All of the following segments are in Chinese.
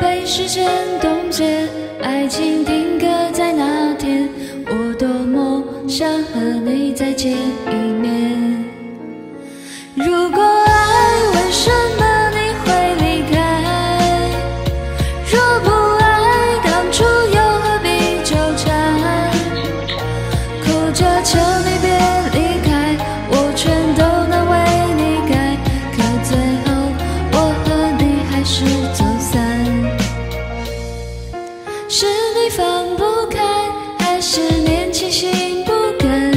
被时间冻结，爱情定格在那天，我多么想和你再见一面。如果放不开，还是年轻心不甘？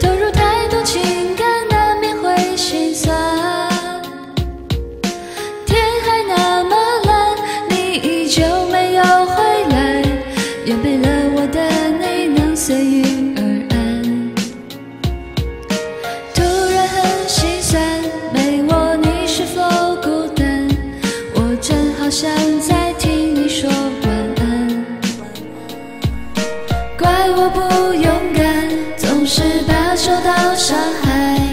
投入太多情感，难免会心酸。天还那么蓝，你依旧没有回来，愿陪了我的你能随遇而安。突然很心酸，没我你是否孤单？我真好想在怪我不勇敢，总是怕受到伤害。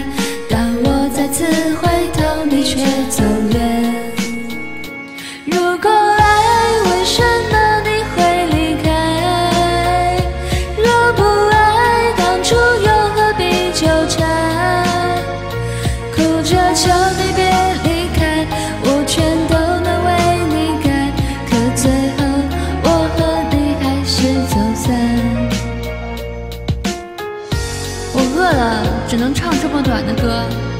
了，只能唱这么短的歌。